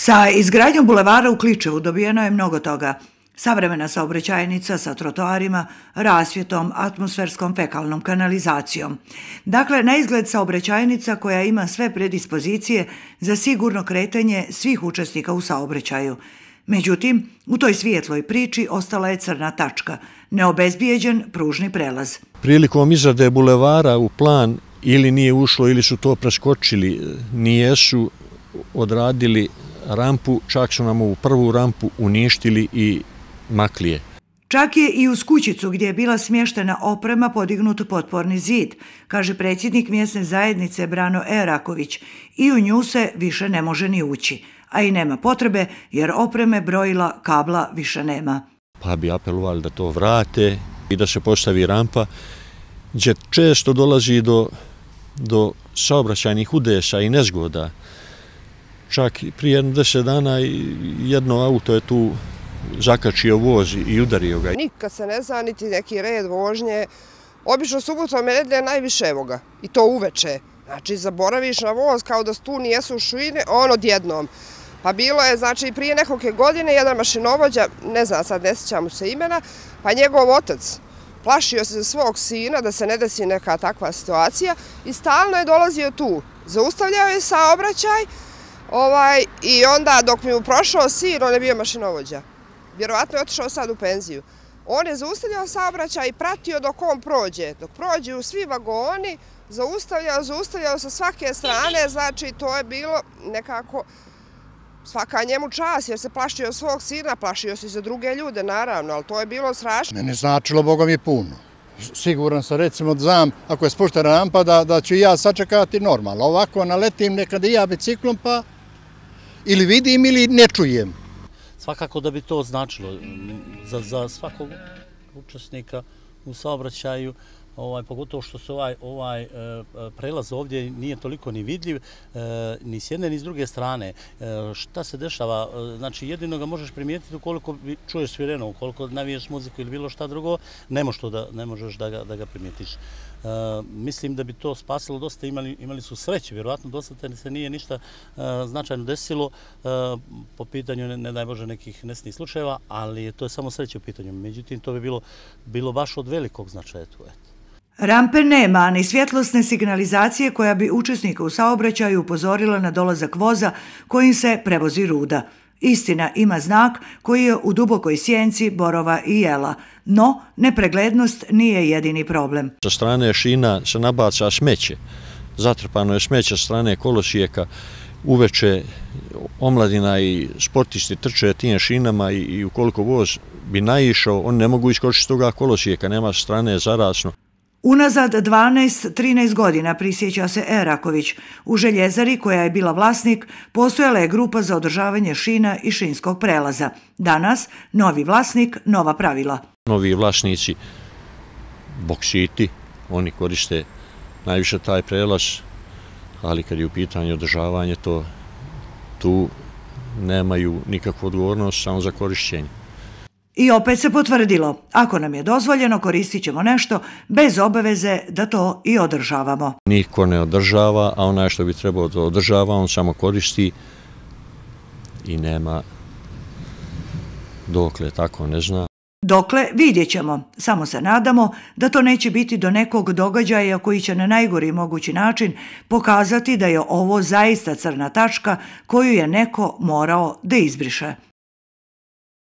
Sa izgradnjom bulevara u Kličevu dobijeno je mnogo toga. Savremena saobraćajnica sa trotoarima, rasvjetom, atmosferskom fekalnom kanalizacijom. Dakle, na izgled saobraćajnica koja ima sve predispozicije za sigurno kretanje svih učesnika u saobraćaju. Međutim, u toj svijetloj priči ostala je crna tačka, neobezbijeđen pružni prelaz. Prilikom izrade bulevara u plan ili nije ušlo ili su to preskočili, nijesu odradili rampu, čak su nam ovu prvu rampu uništili i maklije. Čak je i uz kućicu gdje je bila smještena oprema podignut potporni zid, kaže predsjednik mjesne zajednice Brano Eraković, i u nju se više ne može ni ući, a i nema potrebe jer opreme brojila kabla više nema. Pa bi apelovali da to vrate i da se postavi rampa, gdje često dolazi do, do saobraćajnih udesa i nezgoda čak prije jedno deset dana jedno auto je tu zakačio voz i udario ga. Nikad se ne zna niti neki red vožnje. Obično subotom je nedelje najviše evo ga. I to uveče. Znači, zaboraviš na voz kao da tu nijesu šuine, on odjednom. Pa bilo je, znači, prije nekoliko godine jedan mašinovođa, ne znam sad, ne sjećam mu se imena, pa njegov otac plašio se za svog sina da se ne desi neka takva situacija i stalno je dolazio tu. Zaustavljao je saobraćaj, Ovaj, I onda dok mi je prošao sin, on je bio mašinovođa. Vjerovatno je otišao sad u penziju. On je zaustavljao saobraćaj i pratio dok on prođe. Dok prođe u svi vagoni, zaustavljao, zaustavljao sa svake strane. Znači, to je bilo nekako svaka njemu čas, jer se plašio svog sina, plašio se i za druge ljude, naravno, ali to je bilo strašno. Mene značilo, Boga mi je puno. Siguran sam, recimo, znam, ako je spuštena rampa, da, da ću ja sačekati normalno. Ovako naletim nekada i ja biciklom, pa ili vidim ili ne čujem. Svakako da bi to značilo mm, za, za svakog učesnika u saobraćaju, ovaj, pogotovo što se ovaj, ovaj e, e, prelaz ovdje nije toliko ni vidljiv, e, ni s jedne ni s druge strane. Šta se dešava? Znači, jedino ga možeš primijetiti ukoliko čuješ svireno, ukoliko naviješ muziku ili bilo šta drugo, ne možeš, da, ne možeš da, ga, da ga primijetiš. Eh, mislim da bi to spasilo dosta, imali, imali su sreće, vjerovatno dosta se nije ništa eh, značajno desilo eh, po pitanju, ne, ne daj Bože, nekih nesnih slučajeva, ali to je samo sreće u pitanju. Međutim, to bi bilo, bilo baš od velikog značaja tu. Eto. Rampe nema, ni svjetlosne signalizacije koja bi učesnika u saobraćaju upozorila na dolazak voza kojim se prevozi ruda. Istina ima znak koji je u dubokoj sjenci borova i jela, no nepreglednost nije jedini problem. Sa strane šina se nabaca smeće, zatrpano je smeće sa strane kolosijeka, uveče omladina i sportisti trče tim šinama i ukoliko voz bi naišao, on ne mogu iskočiti s toga kolosijeka, nema strane zarasno. Unazad 12-13 godina prisjeća se Eraković. U željezari koja je bila vlasnik postojala je grupa za održavanje šina i šinskog prelaza. Danas novi vlasnik, nova pravila. Novi vlasnici, bokšiti, oni koriste najviše taj prelaz, ali kad je u pitanju održavanje, to tu nemaju nikakvu odgovornost samo za korišćenje. I opet se potvrdilo, ako nam je dozvoljeno, koristit ćemo nešto bez obaveze da to i održavamo. Niko ne održava, a onaj što bi trebao da održava, on samo koristi i nema dokle, tako ne zna. Dokle, vidjet ćemo. Samo se nadamo da to neće biti do nekog događaja koji će na najgori mogući način pokazati da je ovo zaista crna tačka koju je neko morao da izbriše.